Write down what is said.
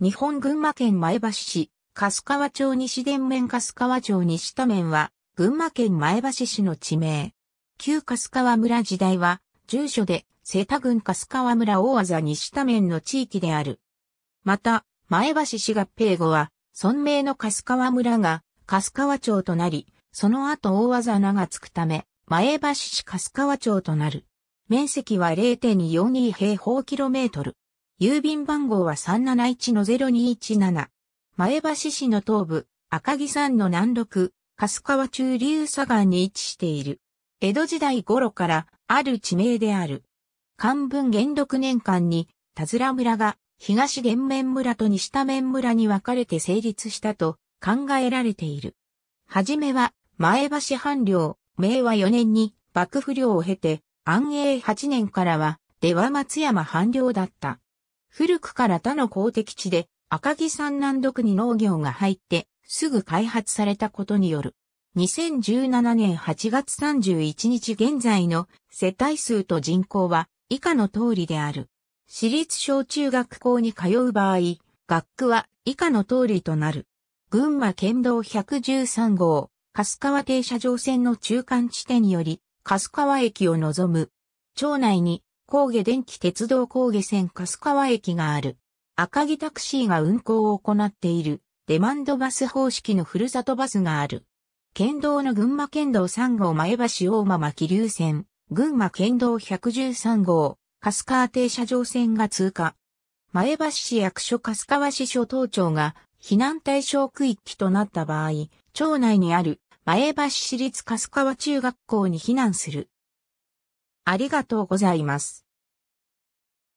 日本群馬県前橋市、粕川町西田面粕川町西田面は、群馬県前橋市の地名。旧粕川村時代は、住所で、瀬田郡粕川村大技西田面の地域である。また、前橋市合併後は、村名の粕川村が、粕川町となり、その後大技名がつくため、前橋市粕川町となる。面積は0.242平方キロメートル。郵便番号は371-0217。前橋市の東部、赤城山の南麓、粕川中流左岸に位置している。江戸時代頃からある地名である。漢文元禄年間に、田面村が東田面村と西田面村に分かれて成立したと考えられている。はじめは前橋藩領、明和4年に幕府領を経て安永8年からは、出羽松山藩領だった。古くから他の公的地で赤城山南独に農業が入ってすぐ開発されたことによる。2017年8月31日現在の世帯数と人口は以下の通りである。私立小中学校に通う場合、学区は以下の通りとなる。群馬県道113号、粕川停車場線の中間地点により、粕川駅を望む。町内に、高下電気鉄道高下線粕川駅がある。赤城タクシーが運行を行っている、デマンドバス方式のふるさとバスがある。県道の群馬県道3号前橋大間巻流線、群馬県道113号、粕川停車場線が通過。前橋市役所粕川市所当庁が避難対象区域となった場合、町内にある前橋市立粕川中学校に避難する。ありがとうございます。